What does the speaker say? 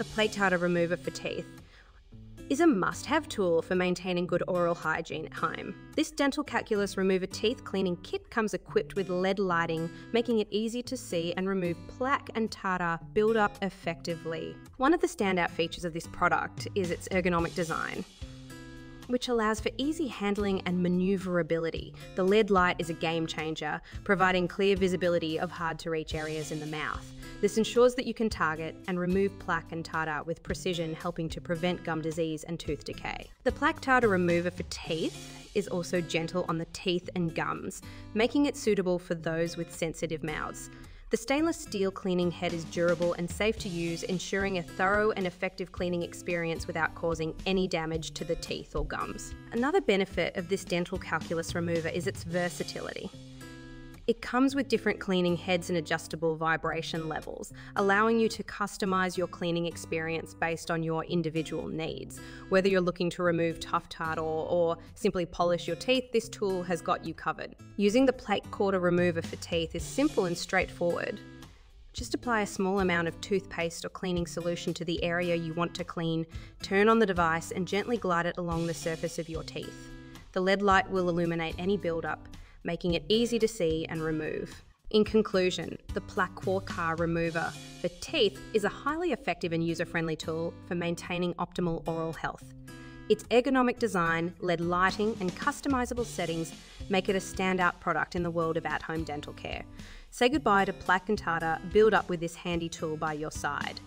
The plaque tartar remover for teeth is a must have tool for maintaining good oral hygiene at home. This dental calculus remover teeth cleaning kit comes equipped with LED lighting, making it easy to see and remove plaque and tartar build up effectively. One of the standout features of this product is its ergonomic design which allows for easy handling and maneuverability. The LED light is a game changer, providing clear visibility of hard to reach areas in the mouth. This ensures that you can target and remove plaque and tartar with precision, helping to prevent gum disease and tooth decay. The plaque tartar remover for teeth is also gentle on the teeth and gums, making it suitable for those with sensitive mouths. The stainless steel cleaning head is durable and safe to use, ensuring a thorough and effective cleaning experience without causing any damage to the teeth or gums. Another benefit of this dental calculus remover is its versatility. It comes with different cleaning heads and adjustable vibration levels, allowing you to customize your cleaning experience based on your individual needs. Whether you're looking to remove tough tartar or simply polish your teeth, this tool has got you covered. Using the plaque tartar remover for teeth is simple and straightforward. Just apply a small amount of toothpaste or cleaning solution to the area you want to clean, turn on the device, and gently glide it along the surface of your teeth. The LED light will illuminate any buildup, making it easy to see and remove. In conclusion, the Plaque Tartar Remover for teeth is a highly effective and user friendly tool for maintaining optimal oral health. Its ergonomic design, LED lighting, and customizable settings make it a standout product in the world of at home dental care. Say goodbye to plaque and tartar, build up with this handy tool by your side.